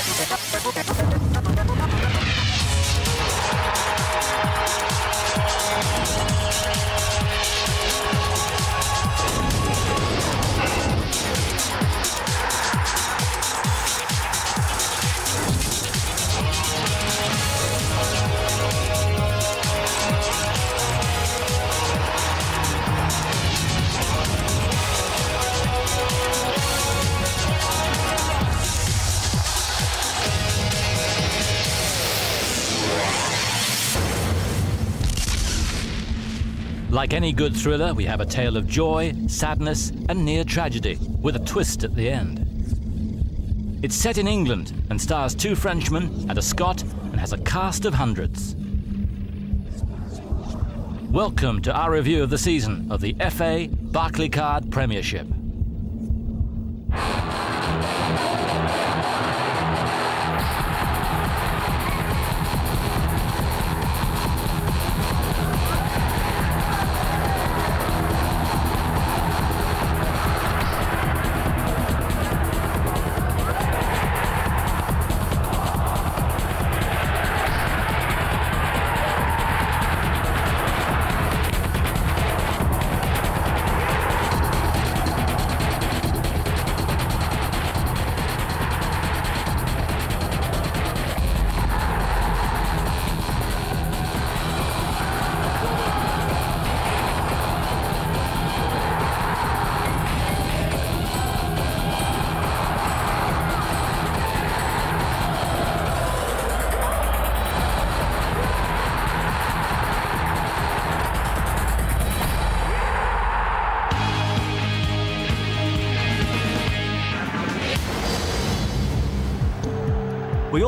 どこでどこでどんなとこで? Like any good thriller, we have a tale of joy, sadness, and near tragedy, with a twist at the end. It's set in England and stars two Frenchmen and a Scot and has a cast of hundreds. Welcome to our review of the season of the FA Barclaycard Premiership.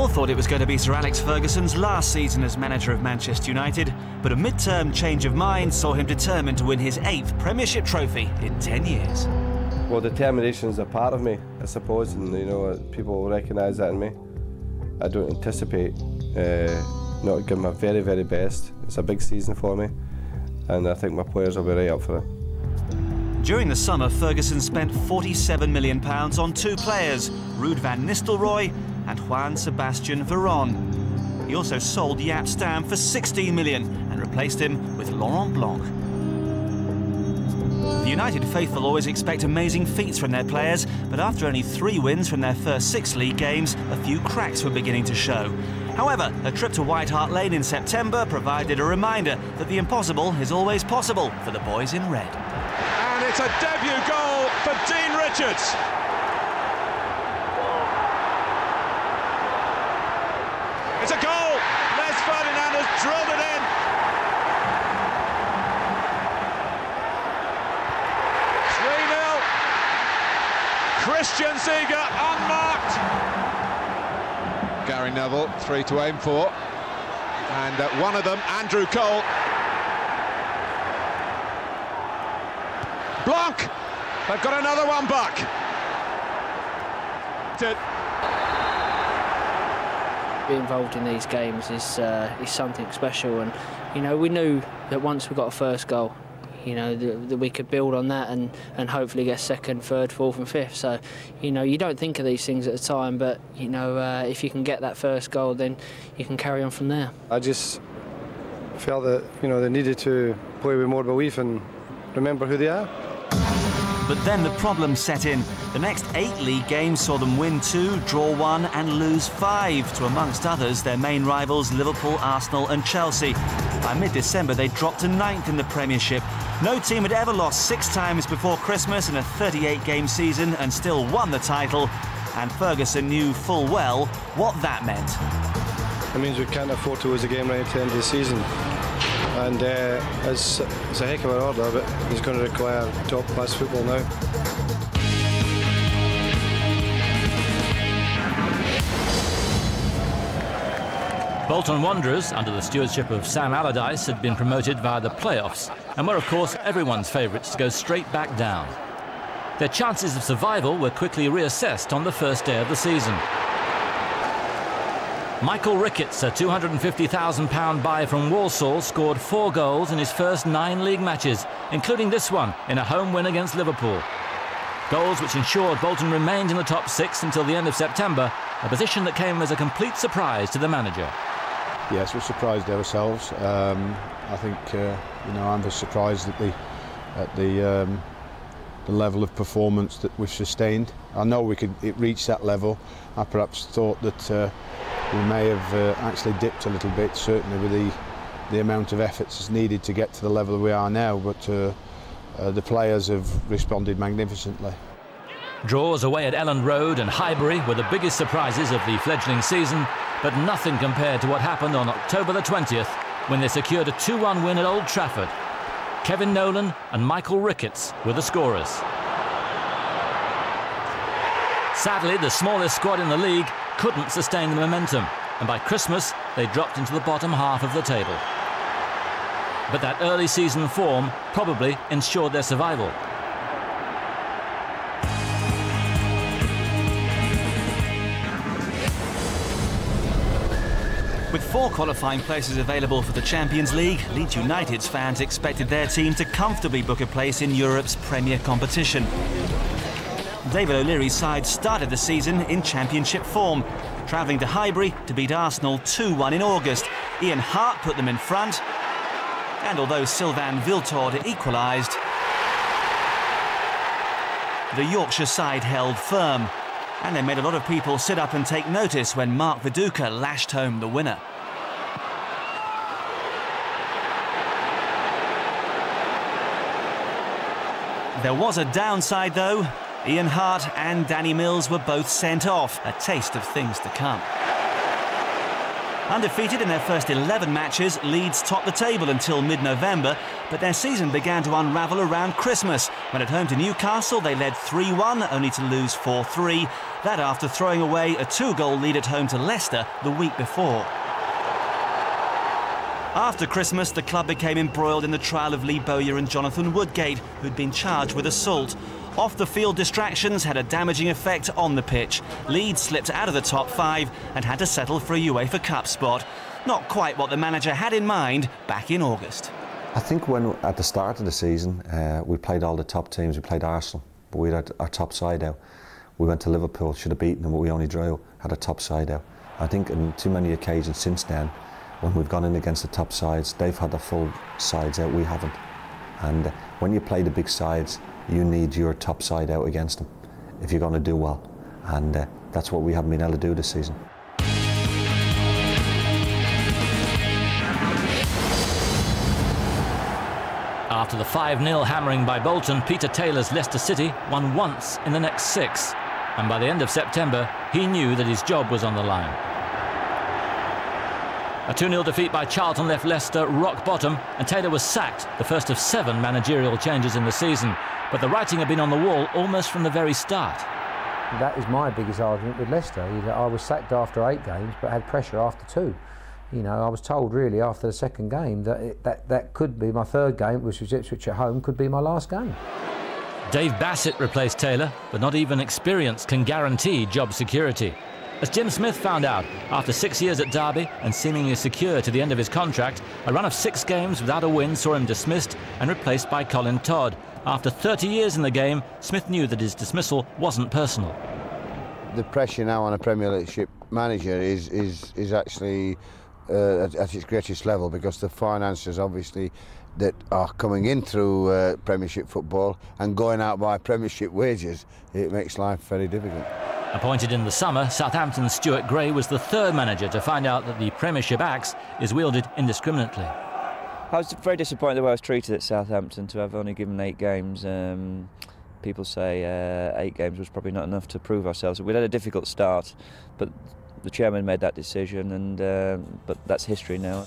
All thought it was going to be Sir Alex Ferguson's last season as manager of Manchester United, but a mid-term change of mind saw him determined to win his eighth Premiership trophy in 10 years. Well, determination is a part of me, I suppose, and you know people will recognise that in me. I don't anticipate uh, not giving my very, very best. It's a big season for me, and I think my players will be right up for it. During the summer, Ferguson spent £47 million on two players, Ruud van Nistelrooy and Juan Sebastian Veron. He also sold Jaap Stam for 16 million and replaced him with Laurent Blanc. The United faithful always expect amazing feats from their players, but after only three wins from their first six league games, a few cracks were beginning to show. However, a trip to White Hart Lane in September provided a reminder that the impossible is always possible for the boys in red. And it's a debut goal for Dean Richards. It's a goal! Les Ferdinand has drilled it in. Three 0 Christian Ziege unmarked. Gary Neville, three to aim for. And uh, one of them, Andrew Cole. Blanc! They've got another one back. Be involved in these games is uh, is something special, and you know we knew that once we got a first goal, you know that, that we could build on that and and hopefully get second, third, fourth, and fifth. So, you know you don't think of these things at the time, but you know uh, if you can get that first goal, then you can carry on from there. I just felt that you know they needed to play with more belief and remember who they are. But then the problems set in. The next eight league games saw them win two, draw one, and lose five to, amongst others, their main rivals Liverpool, Arsenal, and Chelsea. By mid December, they dropped to ninth in the Premiership. No team had ever lost six times before Christmas in a 38 game season and still won the title. And Ferguson knew full well what that meant. It means we can't afford to lose a game right at the end of the season and uh, it's, it's a heck of an order, but he's going to require top-class football now. Bolton Wanderers, under the stewardship of Sam Allardyce, had been promoted via the playoffs and were, of course, everyone's favourites to go straight back down. Their chances of survival were quickly reassessed on the first day of the season. Michael Ricketts, a £250,000 buy from Walsall, scored four goals in his first nine league matches, including this one in a home win against Liverpool. Goals which ensured Bolton remained in the top six until the end of September, a position that came as a complete surprise to the manager. Yes, we surprised ourselves. Um, I think uh, you know I'm surprised at the at the um, the level of performance that we've sustained. I know we could it reach that level. I perhaps thought that uh, we may have uh, actually dipped a little bit, certainly with the the amount of efforts needed to get to the level we are now. But uh, uh, the players have responded magnificently. Draws away at Elland Road and Highbury were the biggest surprises of the fledgling season, but nothing compared to what happened on October the 20th when they secured a 2-1 win at Old Trafford. Kevin Nolan and Michael Ricketts were the scorers. Sadly, the smallest squad in the league couldn't sustain the momentum, and by Christmas they dropped into the bottom half of the table. But that early season form probably ensured their survival. With four qualifying places available for the Champions League, Leeds United's fans expected their team to comfortably book a place in Europe's premier competition. David O'Leary's side started the season in championship form, travelling to Highbury to beat Arsenal 2-1 in August. Ian Harte put them in front, and although Sylvain Wiltord equalised, the Yorkshire side held firm. And they made a lot of people sit up and take notice when Mark Viduka lashed home the winner. There was a downside though. Ian Harte and Danny Mills were both sent off, a taste of things to come. Undefeated in their first 11 matches, Leeds topped the table until mid-November, but their season began to unravel around Christmas, when at home to Newcastle they led 3-1, only to lose 4-3, that after throwing away a two-goal lead at home to Leicester the week before. After Christmas, the club became embroiled in the trial of Lee Bowyer and Jonathan Woodgate, who'd been charged with assault. Off-the-field distractions had a damaging effect on the pitch. Leeds slipped out of the top five and had to settle for a UEFA Cup spot. Not quite what the manager had in mind back in August. I think when at the start of the season uh, we played all the top teams. We played Arsenal, but we had our top side out. We went to Liverpool, should have beaten them, but we only drew. Had a top side out. I think on too many occasions since then, when we've gone in against the top sides, they've had the full sides out. We haven't. And uh, when you play the big sides, you need your top side out against them if you're going to do well. And uh, that's what we haven't been able to do this season. After the 5-0 hammering by Bolton, Peter Taylor's Leicester City won once in the next six. And by the end of September, he knew that his job was on the line. A 2-0 defeat by Charlton left Leicester rock bottom, and Taylor was sacked, the first of seven managerial changes in the season. But the writing had been on the wall almost from the very start. That is my biggest argument with Leicester. I was sacked after eight games, but had pressure after two. You know, I was told really after the second game that it, that, that could be my third game, which was Ipswich at home, could be my last game. Dave Bassett replaced Taylor, but not even experience can guarantee job security. As Jim Smith found out, after six years at Derby and seemingly secure to the end of his contract, a run of six games without a win saw him dismissed and replaced by Colin Todd. After 30 years in the game, Smith knew that his dismissal wasn't personal. The pressure now on a Premiership manager is, is, is actually uh, at, at, its greatest level because the finances obviously that are coming in through uh, Premiership football and going out by Premiership wages, it makes life very difficult. Appointed in the summer, Southampton's Stuart Gray was the third manager to find out that the Premiership axe is wielded indiscriminately. I was very disappointed the way I was treated at Southampton to have only given eight games. Um, people say uh, eight games was probably not enough to prove ourselves. We'd had a difficult start, but the chairman made that decision, and uh, but that's history now.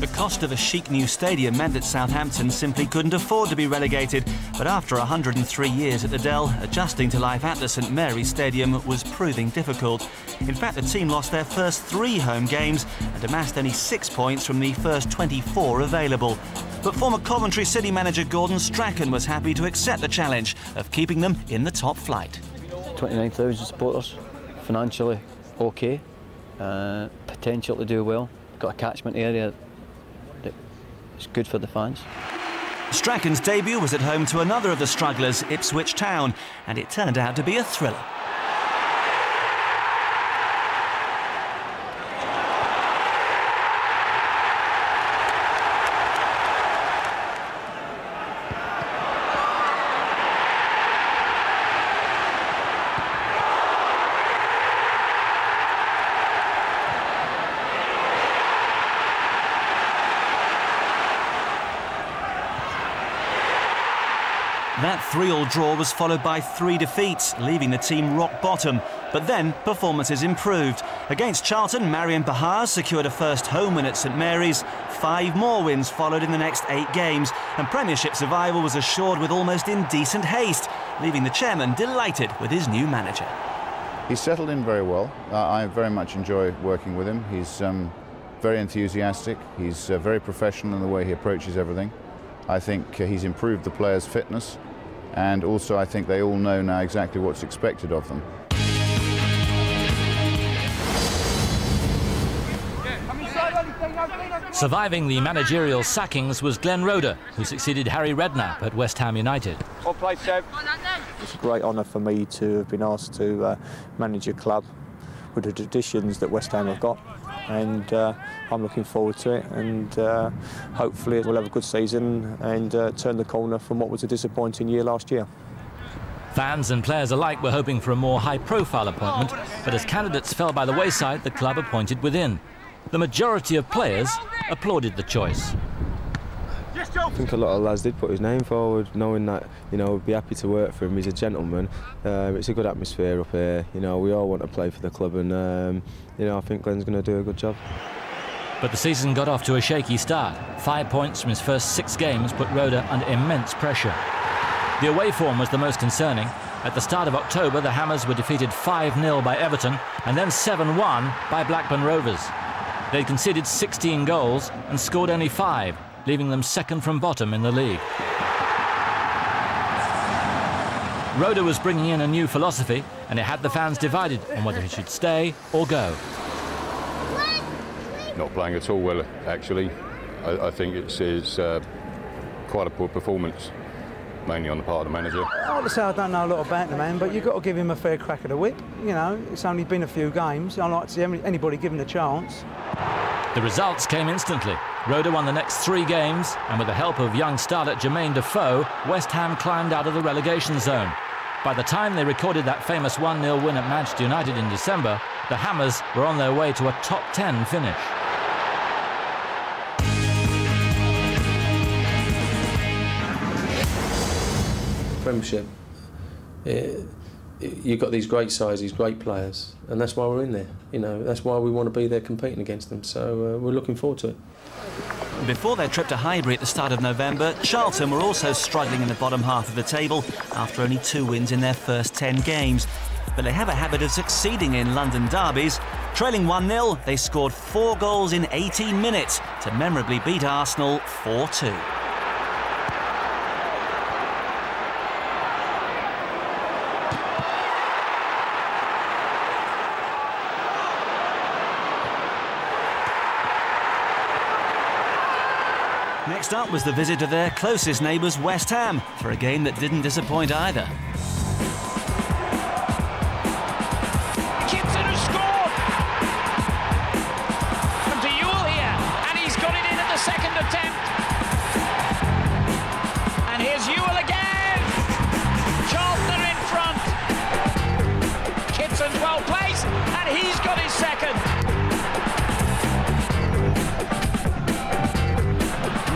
The cost of a chic new stadium meant that Southampton simply couldn't afford to be relegated. But after 103 years at the Dell, adjusting to life at the St Mary's Stadium was proving difficult. In fact, the team lost their first three home games and amassed only six points from the first 24 available. But former Coventry City manager Gordon Strachan was happy to accept the challenge of keeping them in the top flight. 29,000 supporters, financially okay, uh, potential to do well, got a catchment area is good for the fans. Strachan's debut was at home to another of the strugglers, Ipswich Town, and it turned out to be a thriller. That three-all draw was followed by three defeats, leaving the team rock bottom. But then performances improved. Against Charlton, Marian Pahars secured a first home win at St Mary's. Five more wins followed in the next eight games, and Premiership survival was assured with almost indecent haste, leaving the chairman delighted with his new manager. He's settled in very well. I very much enjoy working with him. He's um, very enthusiastic. He's uh, very professional in the way he approaches everything. I think uh, he's improved the players' fitness and also I think they all know now exactly what's expected of them. Surviving the managerial sackings was Glenn Roeder, who succeeded Harry Redknapp at West Ham United. Well played, Sev. It's a great honour for me to have been asked to uh, manage a club with the traditions that West Ham have got and uh, I'm looking forward to it and uh, hopefully we'll have a good season and uh, turn the corner from what was a disappointing year last year. Fans and players alike were hoping for a more high-profile appointment, but as candidates fell by the wayside, the club appointed within. The majority of players applauded the choice. I think a lot of lads did put his name forward, knowing that you know we'd be happy to work for him. He's a gentleman. Um, it's a good atmosphere up here. You know we all want to play for the club, and um, you know I think Glenn's going to do a good job. But the season got off to a shaky start. Five points from his first six games put Roeder under immense pressure. The away form was the most concerning. At the start of October, the Hammers were defeated 5-0 by Everton and then 7-1 by Blackburn Rovers. They conceded 16 goals and scored only five, leaving them second from bottom in the league. Roeder was bringing in a new philosophy, and it had the fans divided on whether he should stay or go. Not playing at all well, actually. I, I think it's, it's uh, quite a poor performance, mainly on the part of the manager. I would say I don't know a lot about the man, but you've got to give him a fair crack at the whip. You know, it's only been a few games. I like to see anybody given a chance. The results came instantly. Roeder won the next three games, and with the help of young starlet Jermaine Defoe, West Ham climbed out of the relegation zone. By the time they recorded that famous 1-0 win at Manchester United in December, the Hammers were on their way to a top 10 finish. Premiership. It, you've got these great sides, these great players, and that's why we're in there. You know, that's why we want to be there competing against them. So uh, we're looking forward to it. Before their trip to Highbury at the start of November, Charlton were also struggling in the bottom half of the table after only two wins in their first 10 games. But they have a habit of succeeding in London derbies. Trailing 1-0, they scored four goals in 18 minutes to memorably beat Arsenal 4-2. Next up was the visit of their closest neighbours, West Ham, for a game that didn't disappoint either.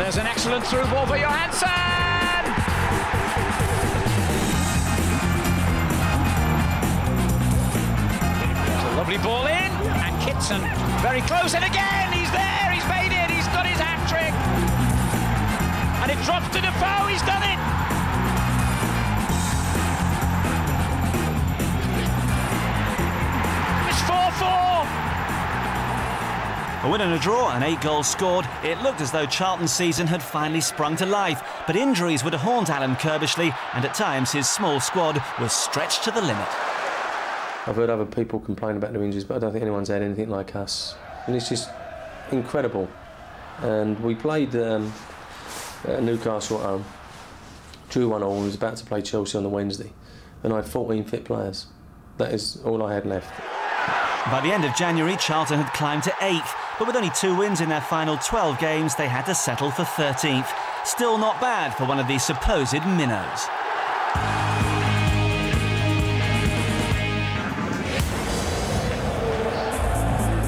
There's an excellent through ball for Johansson! A lovely ball in, and Kitson very close, and again he's there, he's made it, he's got his hat trick! And it drops to Defoe, he's done it! It's 4-4! A win and a draw and eight goals scored, it looked as though Charlton's season had finally sprung to life. But injuries would haunt Alan Curbishley, and at times his small squad was stretched to the limit. I've heard other people complain about their injuries, but I don't think anyone's had anything like us. And it's just incredible. And we played um, at Newcastle at home, drew one all, and was about to play Chelsea on the Wednesday, and I had 14 fit players. That is all I had left. By the end of January, Charlton had climbed to 8th, but with only two wins in their final 12 games, they had to settle for 13th. Still not bad for one of these supposed minnows.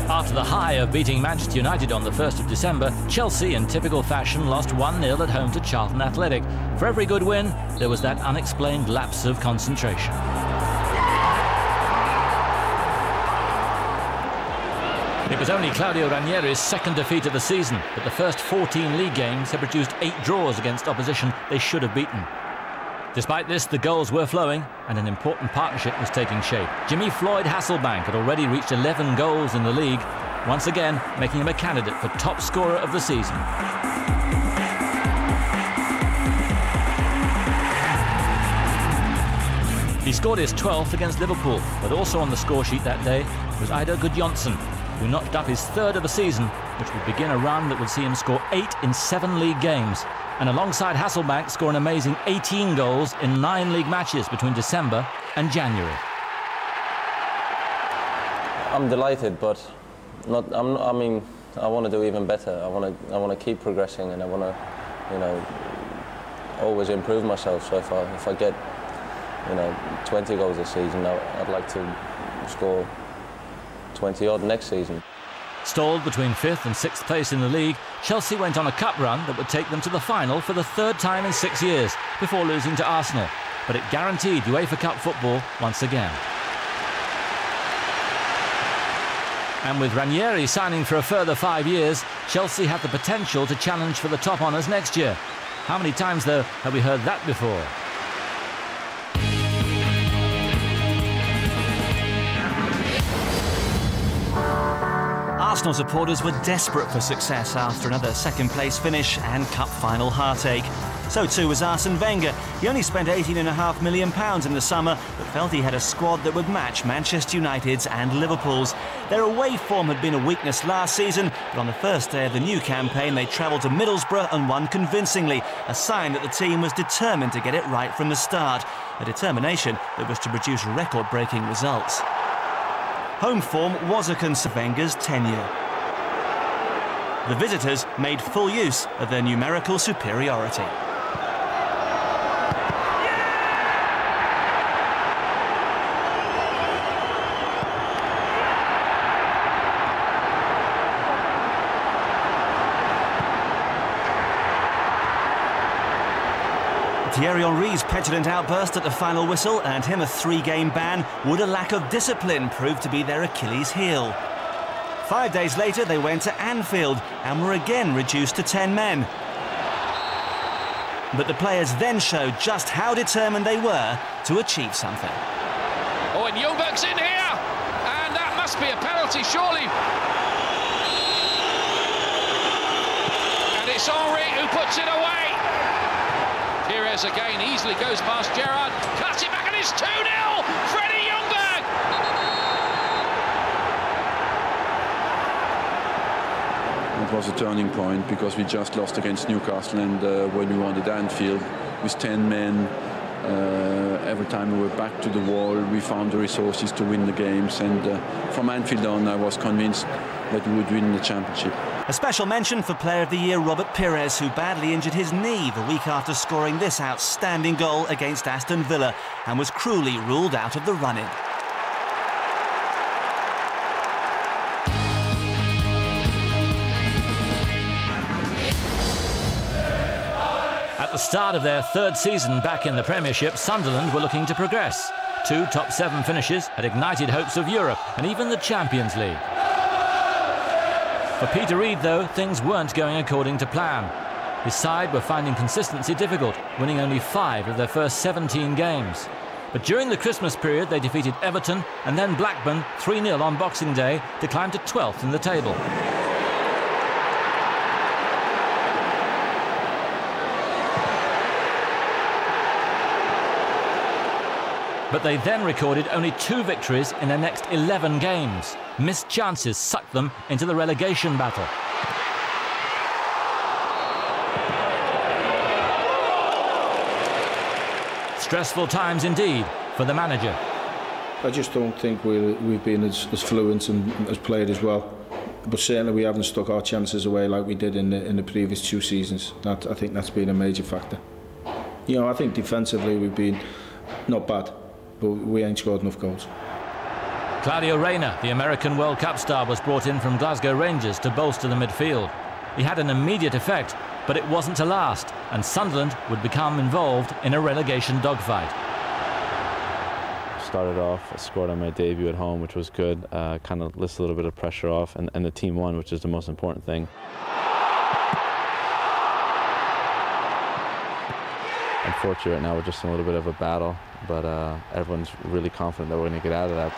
After the high of beating Manchester United on the 1st of December, Chelsea, in typical fashion, lost 1-0 at home to Charlton Athletic. For every good win, there was that unexplained lapse of concentration. It was only Claudio Ranieri's second defeat of the season, but the first 14 league games had produced eight draws against opposition they should have beaten. Despite this, the goals were flowing and an important partnership was taking shape. Jimmy Floyd Hasselbaink had already reached 11 goals in the league, once again making him a candidate for top scorer of the season. He scored his 12th against Liverpool, but also on the scoresheet that day was Eidur Gudjohnsen, who notched up his third of the season, which would begin a run that would see him score eight in seven league games and alongside Hasselbaink score an amazing 18 goals in nine league matches between December and January. I'm delighted, but not. I'm, I mean, I want to do even better. I want to. I want to keep progressing, and I want to, you know, always improve myself. So if I if I get, you know, 20 goals this season, I'd like to score 20 odd next season. Stalled between fifth and sixth place in the league, Chelsea went on a cup run that would take them to the final for the third time in six years, before losing to Arsenal. But it guaranteed UEFA Cup football once again. And with Ranieri signing for a further five years, Chelsea had the potential to challenge for the top honours next year. How many times, though, have we heard that before? Arsenal supporters were desperate for success after another second place finish and cup final heartache. So too was Arsene Wenger. He only spent £18.5 million in the summer, but felt he had a squad that would match Manchester United's and Liverpool's. Their away form had been a weakness last season, but on the first day of the new campaign, they travelled to Middlesbrough and won convincingly, a sign that the team was determined to get it right from the start, a determination that was to produce record breaking results. Home form was a concern Wenger's tenure. The visitors made full use of their numerical superiority. Thierry Henry's petulant outburst at the final whistle and him a three-game ban would a lack of discipline prove to be their Achilles heel. Five days later, they went to Anfield and were again reduced to 10 men. But the players then showed just how determined they were to achieve something. Oh, and Ljungberg's in here! And that must be a penalty, surely. And it's Henry who puts it away. Again easily goes past Gerrard, cuts it back and it's 2-0! Freddie Ljungberg! It was a turning point because we just lost against Newcastle and uh, when we won at Anfield with 10 men uh, every time we were back to the wall we found the resources to win the games and uh, from Anfield on I was convinced that we would win the championship. A special mention for Player of the Year Robert Pires, who badly injured his knee the week after scoring this outstanding goal against Aston Villa and was cruelly ruled out of the running. At the start of their third season back in the Premiership, Sunderland were looking to progress. Two top seven finishes had ignited hopes of Europe and even the Champions League. For Peter Reid, though, things weren't going according to plan. His side were finding consistency difficult, winning only five of their first 17 games. But during the Christmas period, they defeated Everton and then Blackburn 3-0 on Boxing Day to climb to 12th in the table. But they then recorded only two victories in their next 11 games. Missed chances sucked them into the relegation battle. Stressful times indeed for the manager. I just don't think we we've been as, as fluent and as played as well. But certainly we haven't stuck our chances away like we did in the, in the previous two seasons. That, I think that's been a major factor. You know, I think defensively we've been not bad, but we ain't scored enough goals. Claudio Reyna, the American World Cup star, was brought in from Glasgow Rangers to bolster the midfield. He had an immediate effect, but it wasn't to last, and Sunderland would become involved in a relegation dogfight. Started off, I scored on my debut at home, which was good. Uh, kind of lifted a little bit of pressure off, and, and the team won, which is the most important thing. Unfortunately, right now we're just in a little bit of a battle, but uh, everyone's really confident that we're going to get out of that.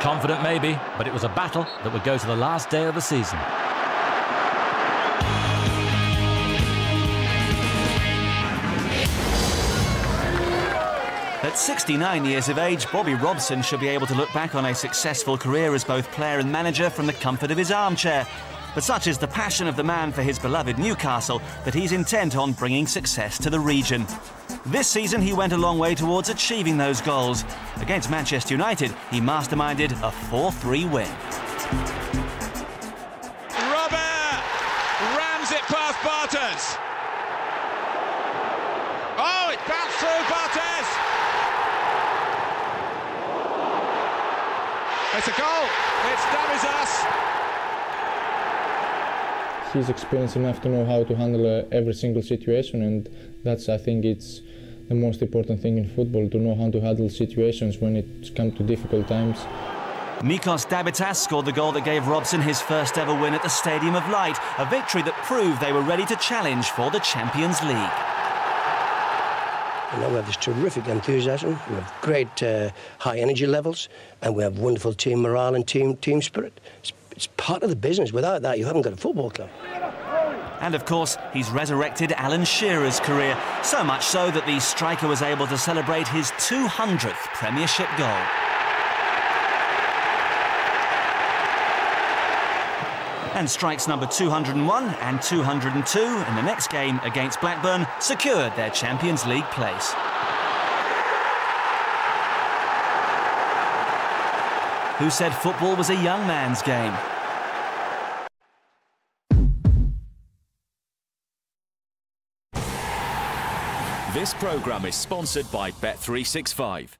Confident maybe, but it was a battle that would go to the last day of the season. At 69 years of age, Bobby Robson should be able to look back on a successful career as both player and manager from the comfort of his armchair. But such is the passion of the man for his beloved Newcastle that he's intent on bringing success to the region. This season, he went a long way towards achieving those goals. Against Manchester United, he masterminded a 4-3 win. Robert rams it past Barthez. Oh, it bounced through Barthez. It's a goal. It's Dabizas. He's experienced enough to know how to handle uh, every single situation, and that's I think it's the most important thing in football to know how to handle situations when it comes to difficult times. Nikos Dabizas scored the goal that gave Robson his first ever win at the Stadium of Light, a victory that proved they were ready to challenge for the Champions League. You know, we have this terrific enthusiasm, we have great uh, high energy levels, and we have wonderful team morale and team team spirit. It's, it's part of the business. Without that, you haven't got a football club. And of course, he's resurrected Alan Shearer's career, so much so that the striker was able to celebrate his 200th Premiership goal. And strikes number 201 and 202 in the next game against Blackburn secured their Champions League place. Who said football was a young man's game? This programme is sponsored by Bet365.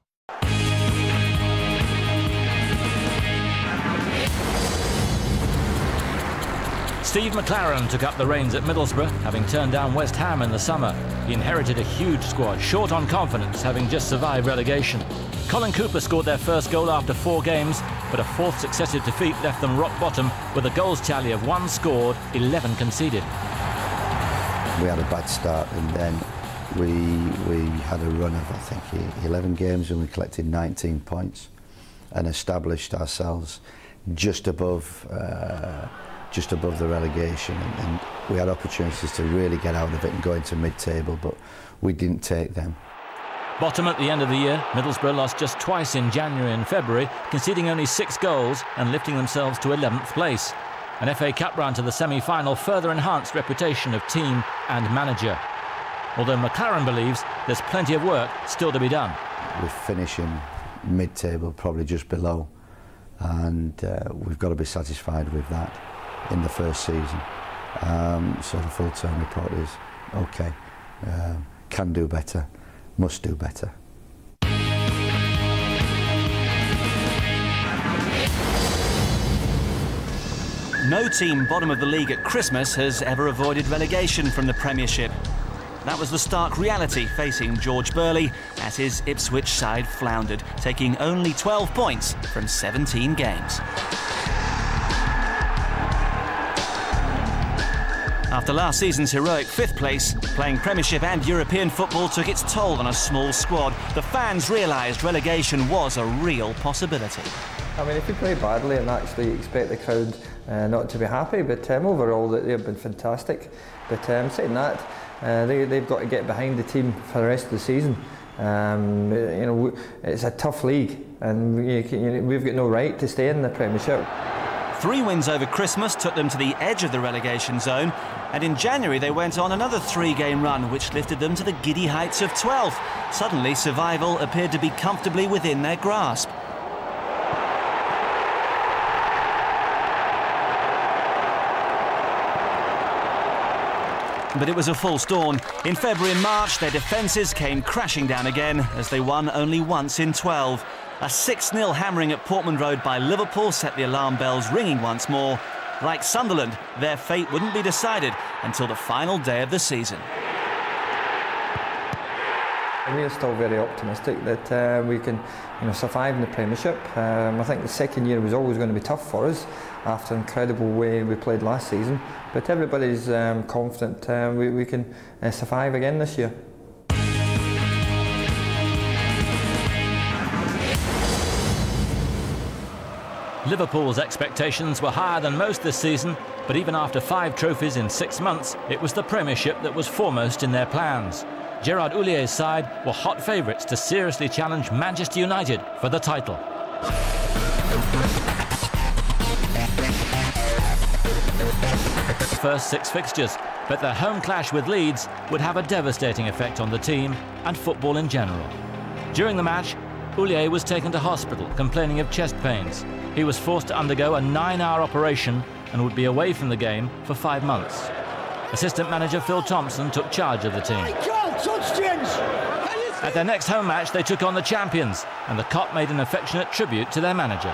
Steve McClaren took up the reins at Middlesbrough, having turned down West Ham in the summer. He inherited a huge squad, short on confidence, having just survived relegation. Colin Cooper scored their first goal after four games, but a fourth successive defeat left them rock bottom with a goals tally of one scored, 11 conceded. We had a bad start and then we we had a run of I think 11 games and we collected 19 points and established ourselves just above uh, just above the relegation and, and we had opportunities to really get out of it and go into mid-table but we didn't take them. Bottom at the end of the year, Middlesbrough lost just twice in January and February, conceding only six goals and lifting themselves to 11th place. An FA Cup run to the semi-final further enhanced reputation of team and manager. Although McClaren believes there's plenty of work still to be done. We're finishing mid-table, probably just below, and uh, we've got to be satisfied with that in the first season. Um, so the full-term report is okay, uh, can do better, must do better. No team bottom of the league at Christmas has ever avoided relegation from the Premiership. That was the stark reality facing George Burley as his Ipswich side floundered, taking only 12 points from 17 games. After last season's heroic fifth place, playing Premiership and European football took its toll on a small squad. The fans realised relegation was a real possibility. I mean, if you play badly and actually expect the crowd uh, not to be happy, but um, overall that they've been fantastic. But um, saying that, uh, they, they've got to get behind the team for the rest of the season. Um, you know, it's a tough league, and you we've got no right to stay in the Premiership. Three wins over Christmas took them to the edge of the relegation zone, and in January they went on another three-game run, which lifted them to the giddy heights of 12th. Suddenly, survival appeared to be comfortably within their grasp. But it was a false dawn. In February and March, their defences came crashing down again as they won only once in 12. A 6-0 hammering at Portman Road by Liverpool set the alarm bells ringing once more. Like Sunderland, their fate wouldn't be decided until the final day of the season. We are still very optimistic that uh, we can you know, survive in the Premiership. Um, I think the second year was always going to be tough for us after incredible way we played last season. But everybody's um, confident uh, we, we can uh, survive again this year. Liverpool's expectations were higher than most this season, but even after five trophies in six months, it was the Premiership that was foremost in their plans. Gerard Houllier's side were hot favourites to seriously challenge Manchester United for the title. First six fixtures, but their home clash with Leeds would have a devastating effect on the team and football in general. During the match, Houllier was taken to hospital complaining of chest pains. He was forced to undergo a nine-hour operation and would be away from the game for five months. Assistant manager Phil Thompson took charge of the team. At their next home match, they took on the champions, and the Kop made an affectionate tribute to their manager.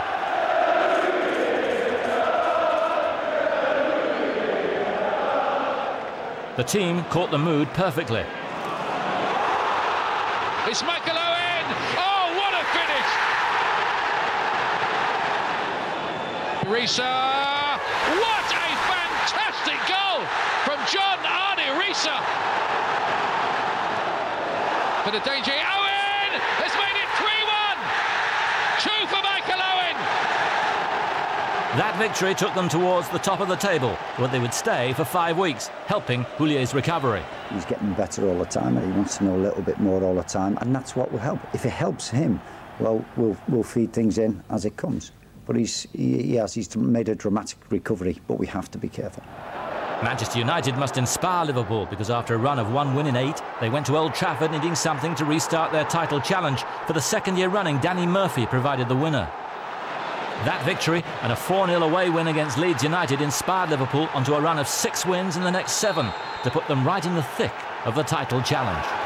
The team caught the mood perfectly. It's Michael Owen! Oh, what a finish! Riise! What a fantastic goal from John Arne Riise! For the danger, Owen has made it 3-1! Two for Michael Owen! That victory took them towards the top of the table, where they would stay for five weeks, helping Houllier's recovery. He's getting better all the time and he wants to know a little bit more all the time, and that's what will help. If it helps him, well, we'll, we'll feed things in as it comes. But he's, he, he has, he's made a dramatic recovery, but we have to be careful. Manchester United must inspire Liverpool because after a run of one win in eight, they went to Old Trafford needing something to restart their title challenge. For the second year running, Danny Murphy provided the winner. That victory and a 4-0 away win against Leeds United inspired Liverpool onto a run of six wins in the next seven to put them right in the thick of the title challenge.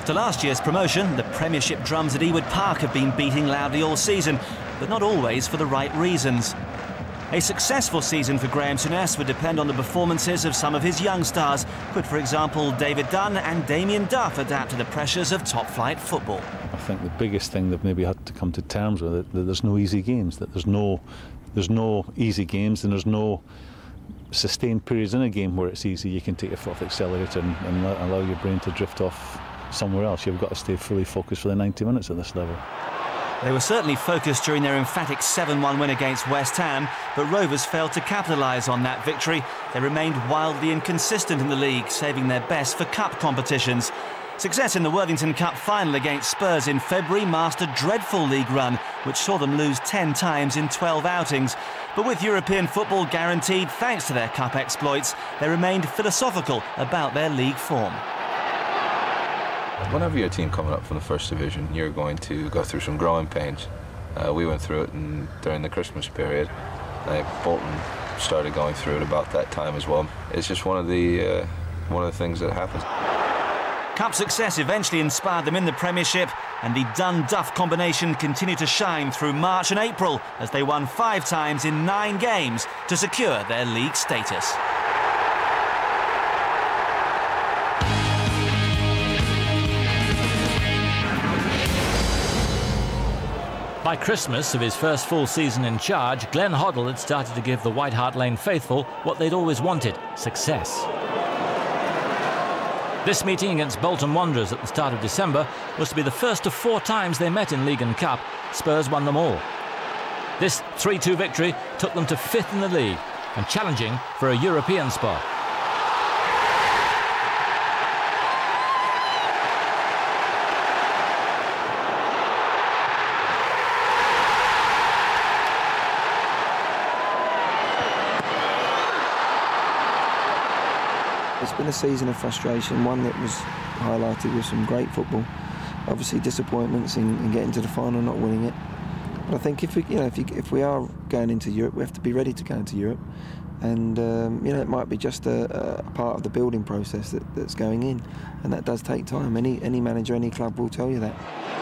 After last year's promotion, the Premiership drums at Ewood Park have been beating loudly all season, but not always for the right reasons. A successful season for Graeme Souness would depend on the performances of some of his young stars. Could, for example, David Dunn and Damien Duff adapt to the pressures of top-flight football? I think the biggest thing they've maybe had to come to terms with it that there's no easy games, that there's no there's no easy games and there's no sustained periods in a game where it's easy. You can take your foot off the accelerator and, and allow your brain to drift off somewhere else. You've got to stay fully focused for the 90 minutes at this level. They were certainly focused during their emphatic 7-1 win against West Ham, but Rovers failed to capitalise on that victory. They remained wildly inconsistent in the league, saving their best for cup competitions. Success in the Worthington Cup final against Spurs in February masked a dreadful league run, which saw them lose 10 times in 12 outings. But with European football guaranteed thanks to their cup exploits, they remained philosophical about their league form. Whenever you're a team coming up from the first division, you're going to go through some growing pains. Uh, we went through it in, during the Christmas period. Uh, Bolton started going through it about that time as well. It's just one of the uh, one of the things that happens. Cup success eventually inspired them in the Premiership, and the Dunn-Duff combination continued to shine through March and April as they won five times in nine games to secure their league status. By Christmas of his first full season in charge, Glenn Hoddle had started to give the White Hart Lane faithful what they'd always wanted success. This meeting against Bolton Wanderers at the start of December was to be the first of four times they met in League and Cup. Spurs won them all. This 3 2 victory took them to fifth in the league and challenging for a European spot. Been a season of frustration, one that was highlighted with some great football. Obviously, disappointments in, in getting to the final, not winning it. But I think if we, you know, if, you, if we are going into Europe, we have to be ready to go into Europe, and um, you know, it might be just a, a part of the building process that, that's going in, and that does take time. Any any manager, any club will tell you that.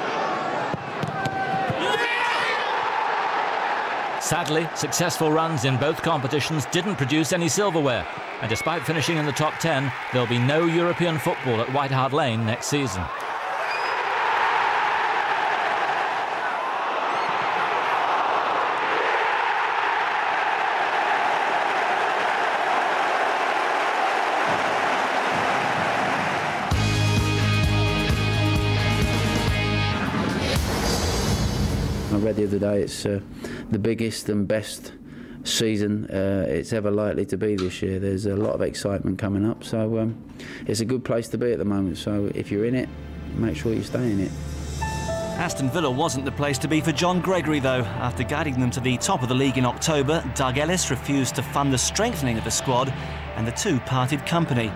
Sadly, successful runs in both competitions didn't produce any silverware, and despite finishing in the top 10, there'll be no European football at White Hart Lane next season. I read the other day it's uh, the biggest and best season uh, it's ever likely to be this year. There's a lot of excitement coming up, so um, it's a good place to be at the moment. So if you're in it, make sure you stay in it. Aston Villa wasn't the place to be for John Gregory, though. After guiding them to the top of the league in October, Doug Ellis refused to fund the strengthening of the squad, and the two parted company.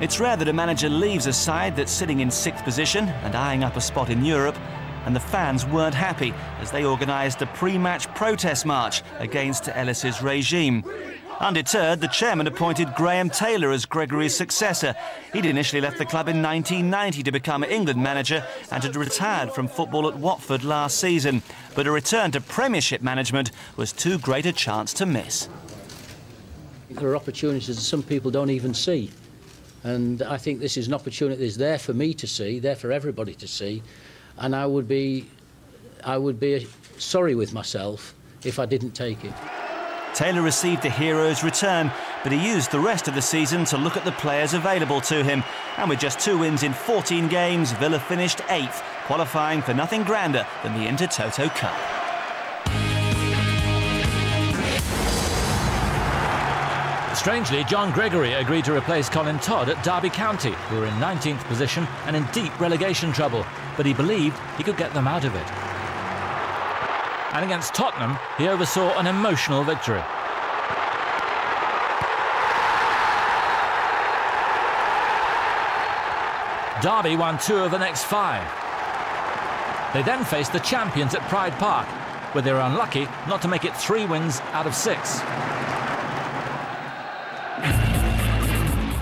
It's rare that a manager leaves a side that's sitting in sixth position and eyeing up a spot in Europe, and the fans weren't happy as they organised a pre-match protest march against Ellis's regime. Undeterred, the chairman appointed Graham Taylor as Gregory's successor. He'd initially left the club in 1990 to become England manager and had retired from football at Watford last season. But a return to Premiership management was too great a chance to miss. There are opportunities that some people don't even see. And I think this is an opportunity that's there for me to see, there for everybody to see. And I would be, I would be sorry with myself if I didn't take it. Taylor received a hero's return, but he used the rest of the season to look at the players available to him. And with just two wins in 14 games, Villa finished eighth, qualifying for nothing grander than the Intertoto Cup. Strangely, John Gregory agreed to replace Colin Todd at Derby County, who were in 19th position and in deep relegation trouble, but he believed he could get them out of it. And against Tottenham, he oversaw an emotional victory. Derby won two of the next five. They then faced the champions at Pride Park, where they were unlucky not to make it three wins out of six.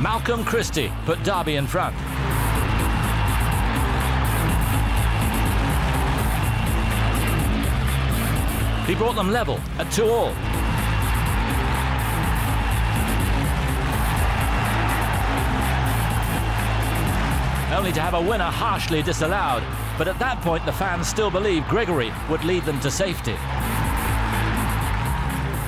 Malcolm Christie put Derby in front. He brought them level at two all. Only to have a winner harshly disallowed. But at that point, the fans still believed Gregory would lead them to safety.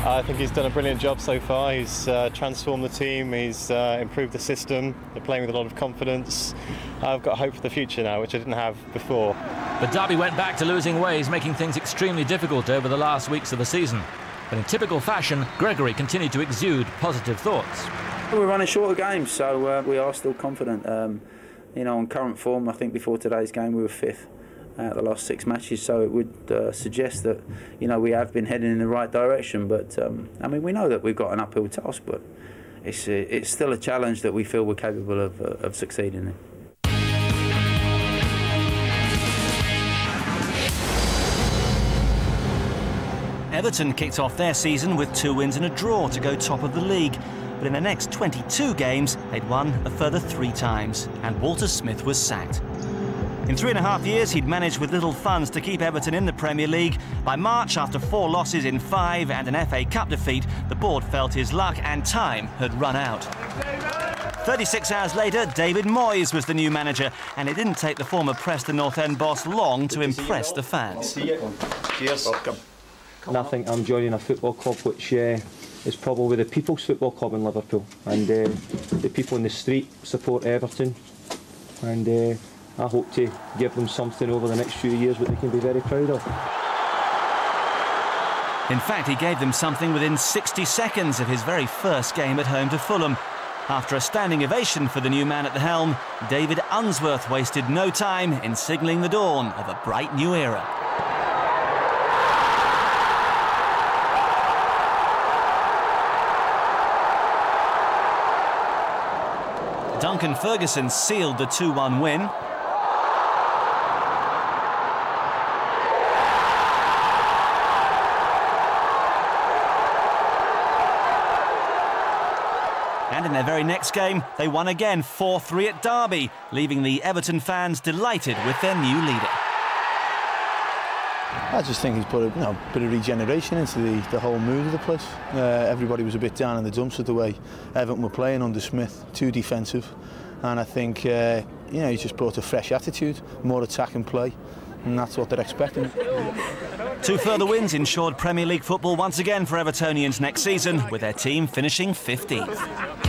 I think he's done a brilliant job so far. He's uh, transformed the team, he's uh, improved the system, they're playing with a lot of confidence. I've got hope for the future now, which I didn't have before. But Derby went back to losing ways, making things extremely difficult over the last weeks of the season. But in typical fashion, Gregory continued to exude positive thoughts. We're running short of games, so uh, we are still confident. Um, you know, on current form, I think before today's game we were fifth out the last six matches, so it would uh, suggest that you know we have been heading in the right direction. But um, I mean, we know that we've got an uphill task, but it's uh, it's still a challenge that we feel we're capable of, uh, of succeeding in. Everton kicked off their season with two wins and a draw to go top of the league. But in the next 22 games, they'd won a further three times, and Walter Smith was sacked. In three and a half years, he'd managed with little funds to keep Everton in the Premier League. By March, after four losses in five and an FA Cup defeat, the board felt his luck and time had run out. 36 hours later, David Moyes was the new manager, and it didn't take the former Preston North End boss long to impress the fans. Cheers. Welcome. And I think I'm joining a football club which uh, is probably the people's football club in Liverpool, and uh, the people in the street support Everton, and uh, I hope to give them something over the next few years that they can be very proud of. In fact, he gave them something within 60 seconds of his very first game at home to Fulham. After a standing ovation for the new man at the helm, David Unsworth wasted no time in signalling the dawn of a bright new era. Duncan Ferguson sealed the 2-1 win. Very next game, they won again 4-3 at Derby, leaving the Everton fans delighted with their new leader. I just think he's put a you know, bit of regeneration into the, the whole mood of the place. Uh, everybody was a bit down in the dumps with the way Everton were playing under Smith, too defensive. And I think uh, you know, he's just brought a fresh attitude, more attack and play, and that's what they're expecting. Two further wins ensured Premier League football once again for Evertonians next season, with their team finishing 15th.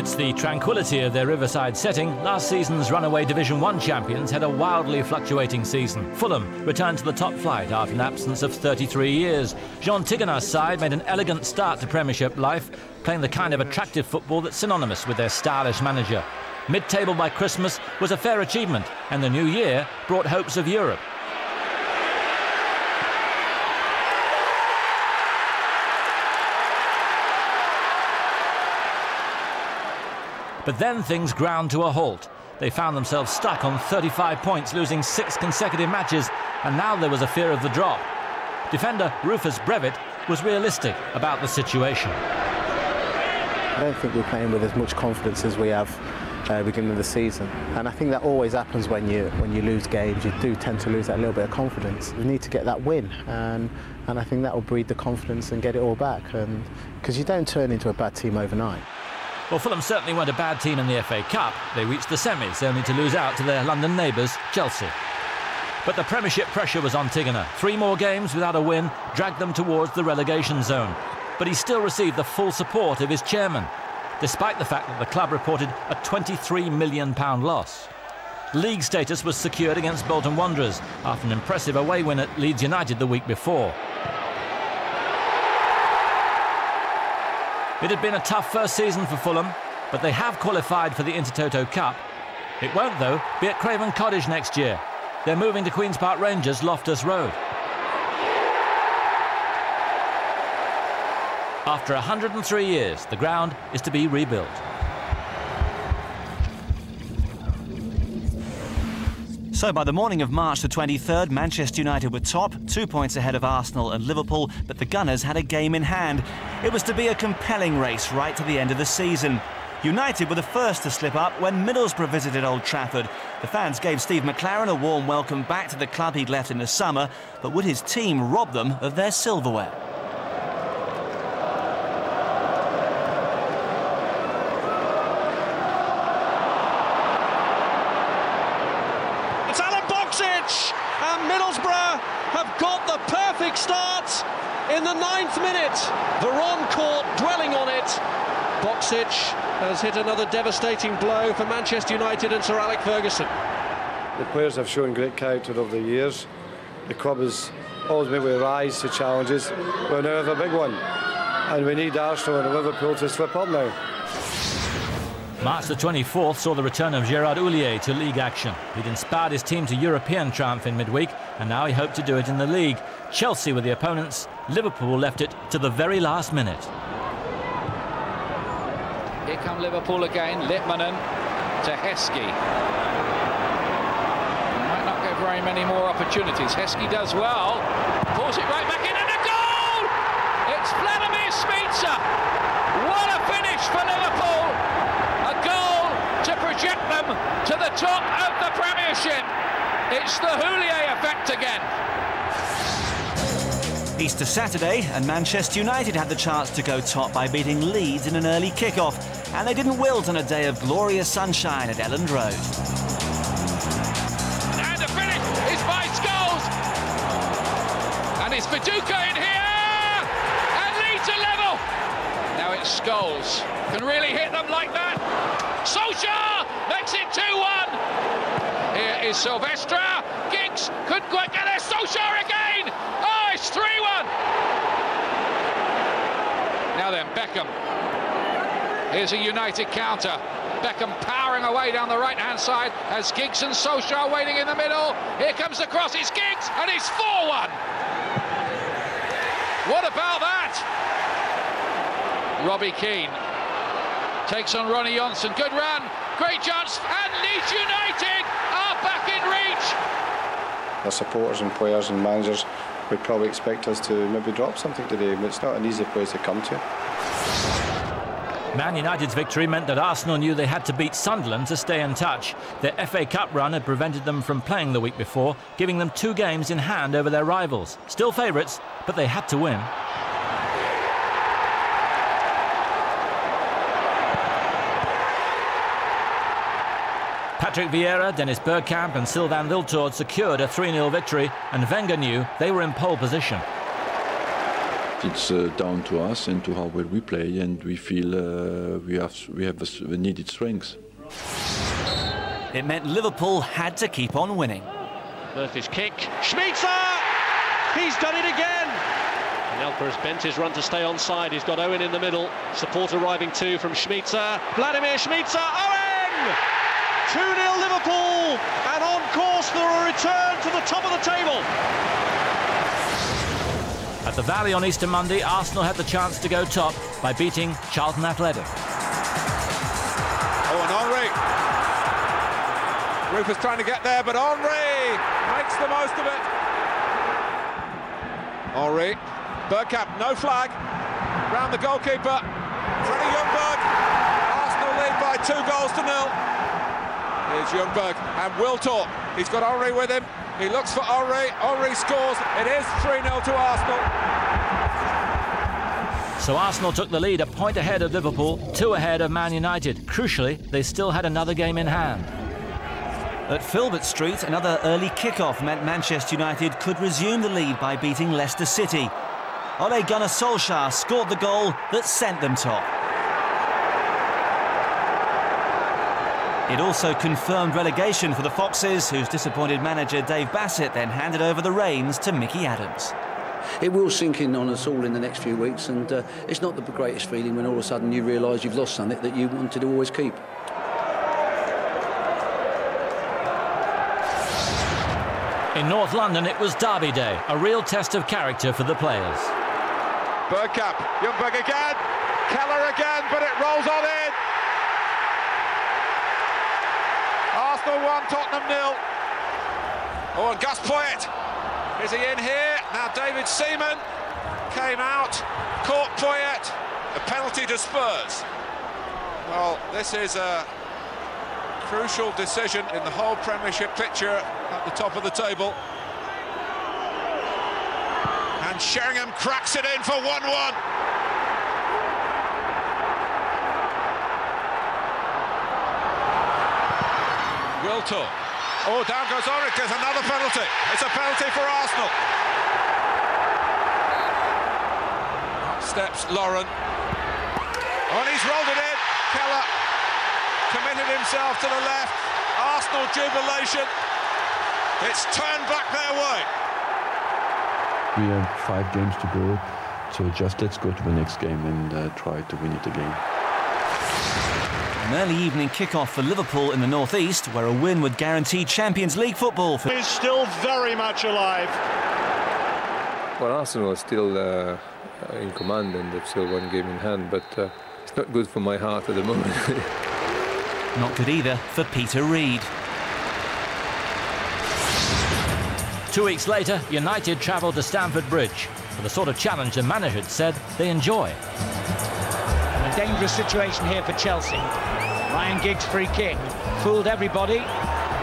Amidst the tranquility of their riverside setting, last season's runaway Division 1 champions had a wildly fluctuating season. Fulham returned to the top flight after an absence of 33 years. Jean Tigana's side made an elegant start to Premiership life, playing the kind of attractive football that's synonymous with their stylish manager. Mid-table by Christmas was a fair achievement, and the new year brought hopes of Europe. But then things ground to a halt. They found themselves stuck on 35 points, losing six consecutive matches, and now there was a fear of the drop. Defender Rufus Brevett was realistic about the situation. I don't think we're playing with as much confidence as we have uh, beginning of the season. And I think that always happens when you when you lose games. You do tend to lose that little bit of confidence. We need to get that win, and and I think that will breed the confidence and get it all back. And because you don't turn into a bad team overnight. Well, Fulham certainly weren't a bad team in the FA Cup. They reached the semis, only to lose out to their London neighbours, Chelsea. But the Premiership pressure was on Tigana. Three more games without a win dragged them towards the relegation zone. But he still received the full support of his chairman, despite the fact that the club reported a £23 million loss. League status was secured against Bolton Wanderers after an impressive away win at Leeds United the week before. It had been a tough first season for Fulham, but they have qualified for the Intertoto Cup. It won't, though, be at Craven Cottage next year. They're moving to Queen's Park Rangers, Loftus Road. After 103 years, the ground is to be rebuilt. So by the morning of March the 23rd, Manchester United were top, two points ahead of Arsenal and Liverpool, but the Gunners had a game in hand. It was to be a compelling race right to the end of the season. United were the first to slip up when Middlesbrough visited Old Trafford. The fans gave Steve McClaren a warm welcome back to the club he'd left in the summer, but would his team rob them of their silverware? In the ninth minute. Veron caught dwelling on it. Boksic has hit another devastating blow for Manchester United and Sir Alex Ferguson. The players have shown great character over the years. The club has always been able to rise to challenges. We're now have a big one. And we need Arsenal and Liverpool to slip up now. March the 24th saw the return of Gerard Houllier to league action. He'd inspired his team to European triumph in midweek, and now he hoped to do it in the league. Chelsea were the opponents. Liverpool left it to the very last minute. Here come Liverpool again. Litmanen to Heskey. Might not get very many more opportunities. Heskey does well. Pulls it right back in and a goal! It's Vladimir Smicer. What a finish for Liverpool! A goal to project them the top of the Premiership. It's the Houllier effect again. Easter Saturday, and Manchester United had the chance to go top by beating Leeds in an early kick-off, and they didn't wilt on a day of glorious sunshine at Elland Road. And the finish is by Scholes, and it's Viduka in here, and Leeds are level. Now it's Scholes can really hit them like that. Solskjaer makes it 2-1. Here is Silvestre. Giggs couldn't quite get there. Solskjaer again. Oh, it's 3-1. Now then, Beckham. Here's a United counter. Beckham powering away down the right-hand side as Giggs and Solskjaer waiting in the middle. Here comes the cross, it's Giggs, and it's 4-1. What about that? Robbie Keane takes on Ronny Johnsen. Good run, great chance, and Leeds United in. Our supporters and players and managers would probably expect us to maybe drop something today, but it's not an easy place to come to. Man United's victory meant that Arsenal knew they had to beat Sunderland to stay in touch. Their FA Cup run had prevented them from playing the week before, giving them two games in hand over their rivals. Still favourites, but they had to win. Patrick Vieira, Dennis Bergkamp and Sylvain Wiltord secured a 3-0 victory and Wenger knew they were in pole position. It's uh, down to us and to how well we play and we feel uh, we have, we have the needed strengths. It meant Liverpool had to keep on winning. Murphy's kick, Smicer! He's done it again! Anelka has bent his run to stay onside. He's got Owen in the middle. Support arriving too from Smicer. Vladimir Smicer, Owen! 2-0 Liverpool and on course for a return to the top of the table. At the Valley on Easter Monday, Arsenal had the chance to go top by beating Charlton Athletic. Oh, and Henry. Rufus trying to get there, but Henry makes the most of it. Henry. Bergkamp, no flag. Round the goalkeeper. Freddie Ljungberg. Arsenal lead by two goals to nil. Here's Ljungberg and Wiltord. He's got Henry with him. He looks for Henry. Henry scores. It is 3-0 to Arsenal. So Arsenal took the lead a point ahead of Liverpool, two ahead of Man United. Crucially, they still had another game in hand. At Filbert Street, another early kick-off meant Manchester United could resume the lead by beating Leicester City. Ole Gunnar Solskjaer scored the goal that sent them top. It also confirmed relegation for the Foxes, whose disappointed manager Dave Bassett then handed over the reins to Mickey Adams. It will sink in on us all in the next few weeks, and uh, it's not the greatest feeling when all of a sudden you realise you've lost something that you wanted to always keep. In North London, it was Derby Day, a real test of character for the players. Bergkamp, Ljungberg again, Keller again, but it rolls on in. Arsenal 1, Tottenham nil. Oh, and Gus Poyet. Is he in here? Now David Seaman came out, caught Poyet. A penalty to Spurs. Well, this is a crucial decision in the whole Premiership picture at the top of the table. And Sheringham cracks it in for 1-1. Wiltord. Oh, down goes Oric. There's another penalty. It's a penalty for Arsenal. Steps Lauren. Oh, and he's rolled it in. Keller committed himself to the left. Arsenal jubilation. It's turned back their way. We have five games to go, so just let's go to the next game and uh, try to win it again. An early evening kick-off for Liverpool in the northeast, where a win would guarantee Champions League football. For is still very much alive. Well, Arsenal are still uh, in command and they've still one game in hand, but uh, it's not good for my heart at the moment. Not good either for Peter Reid. Two weeks later, United travelled to Stamford Bridge for the sort of challenge the manager had said they enjoy. And A dangerous situation here for Chelsea. Ryan Giggs free kick. Fooled everybody.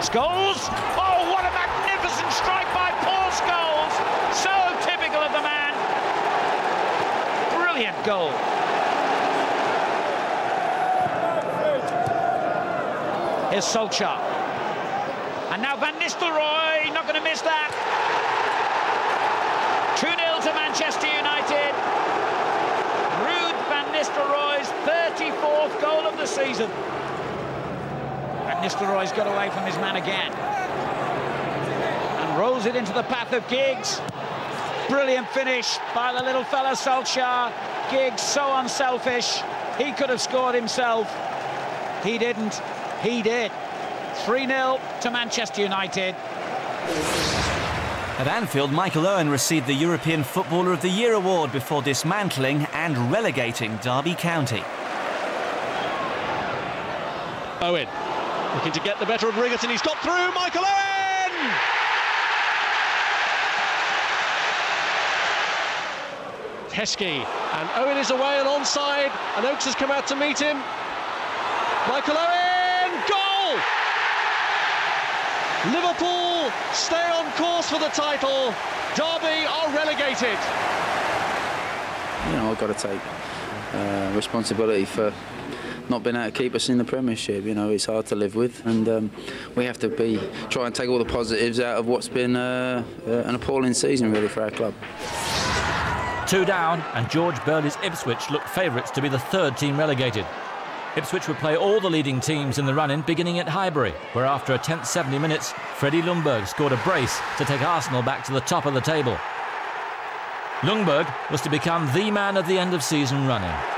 Scholes! Oh, what a magnificent strike by Paul Scholes! So typical of the man. Brilliant goal. Here's Solskjaer. And now Van Nistelrooy, not going to miss that. 2-0 to Manchester United. Ruud Van Nistelrooy's 34th goal of the season. Van Nistelrooy's got away from his man again. And rolls it into the path of Giggs. Brilliant finish by the little fella Solskjaer. Giggs so unselfish. He could have scored himself. He didn't. He did. 3-0 to Manchester United. At Anfield, Michael Owen received the European Footballer of the Year award before dismantling and relegating Derby County. Owen looking to get the better of Rigerton. He's got through. Michael Owen! Heskey and Owen is away and onside, and Oakes has come out to meet him. Michael Owen, goal! Liverpool stay on course for the title. Derby are relegated. You know, I've got to take uh, responsibility for not been able to keep us in the Premiership. You know, it's hard to live with, and um, we have to be try and take all the positives out of what's been uh, uh, an appalling season, really, for our club. Two down, and George Burley's Ipswich look favourites to be the third team relegated. Ipswich would play all the leading teams in the run-in, beginning at Highbury, where after a tense 70 minutes, Freddie Ljungberg scored a brace to take Arsenal back to the top of the table. Ljungberg was to become the man of the end-of-season running.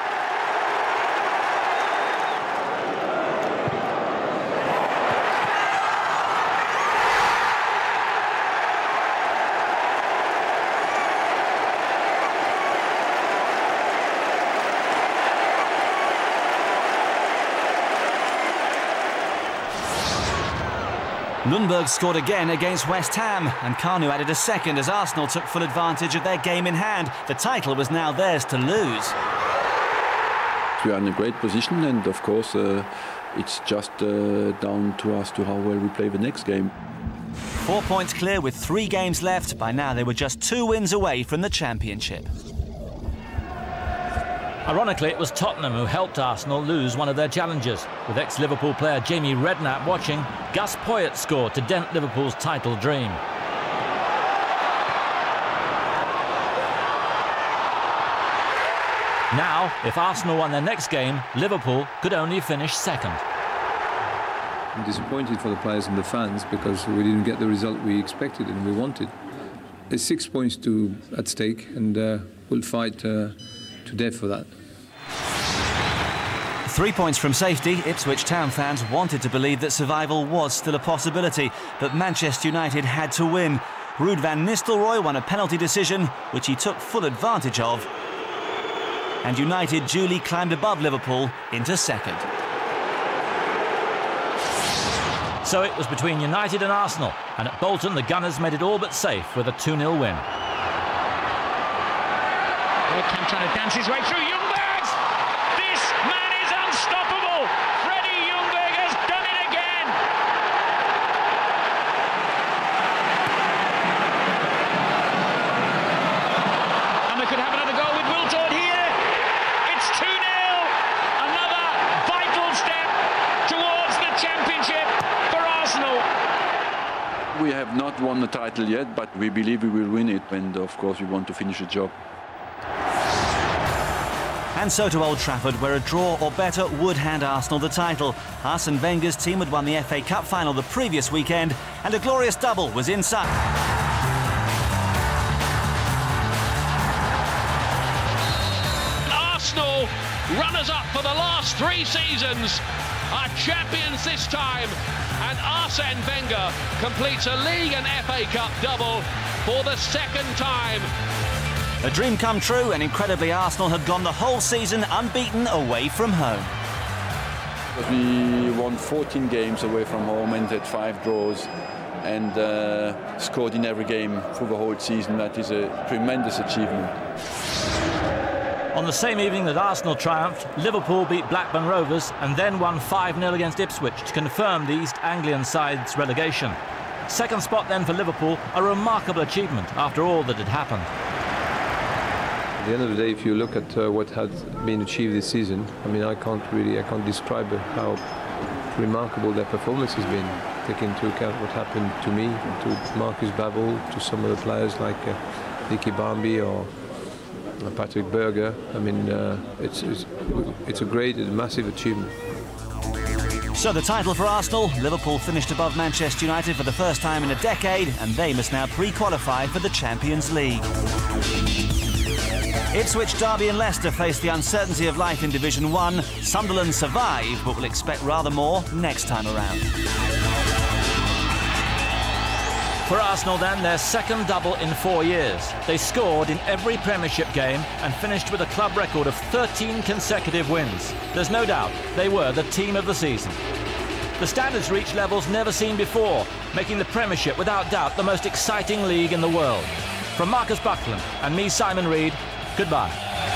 Ljungberg scored again against West Ham, and Kanu added a second as Arsenal took full advantage of their game in hand. The title was now theirs to lose. We are in a great position, and of course, uh, it's just uh, down to us to how well we play the next game. Four points clear with three games left. By now, they were just two wins away from the championship. Ironically, it was Tottenham who helped Arsenal lose one of their challengers. With ex-Liverpool player Jamie Redknapp watching, Gus Poyet scored to dent Liverpool's title dream. Now, if Arsenal won their next game, Liverpool could only finish second. I'm disappointed for the players and the fans because we didn't get the result we expected and we wanted. There's six points to, at stake and uh, we'll fight uh, to death for that. Three points from safety, Ipswich Town fans wanted to believe that survival was still a possibility, but Manchester United had to win. Ruud van Nistelrooy won a penalty decision, which he took full advantage of. And United duly climbed above Liverpool into second. So it was between United and Arsenal, and at Bolton the Gunners made it all but safe with a 2-0 win. Bergkamp trying to dance his way through. Ljungberg! This man is unstoppable! Freddie Ljungberg has done it again! And they could have another goal with Wiltord here. It's 2 0. Another vital step towards the championship for Arsenal. We have not won the title yet, but we believe we will win it, and of course we want to finish the job. And so to Old Trafford, where a draw or better would hand Arsenal the title. Arsene Wenger's team had won the FA Cup final the previous weekend, and a glorious double was in sight. Arsenal, runners up for the last three seasons, are champions this time. And Arsene Wenger completes a league and FA Cup double for the second time. A dream come true, and incredibly, Arsenal had gone the whole season unbeaten away from home. We won 14 games away from home and had five draws and uh, scored in every game for the whole season. That is a tremendous achievement. On the same evening that Arsenal triumphed, Liverpool beat Blackburn Rovers and then won 5-0 against Ipswich to confirm the East Anglian side's relegation. Second spot then for Liverpool, a remarkable achievement after all that had happened. At the end of the day, if you look at uh, what has been achieved this season, I mean, I can't really, I can't describe how remarkable their performance has been. Taking into account what happened to me, to Markus Babbel, to some of the players like uh, Nicky Barmby or Patrick Berger. I mean, uh, it's, it's, it's a great, massive achievement. So the title for Arsenal, Liverpool finished above Manchester United for the first time in a decade, and they must now pre-qualify for the Champions League. Ipswich, Derby and Leicester face the uncertainty of life in Division 1. Sunderland survive, but will expect rather more next time around. For Arsenal then, their second double in four years. They scored in every Premiership game and finished with a club record of 13 consecutive wins. There's no doubt they were the team of the season. The standards reached levels never seen before, making the Premiership without doubt the most exciting league in the world. From Marcus Buckland and me, Simon Reid, goodbye.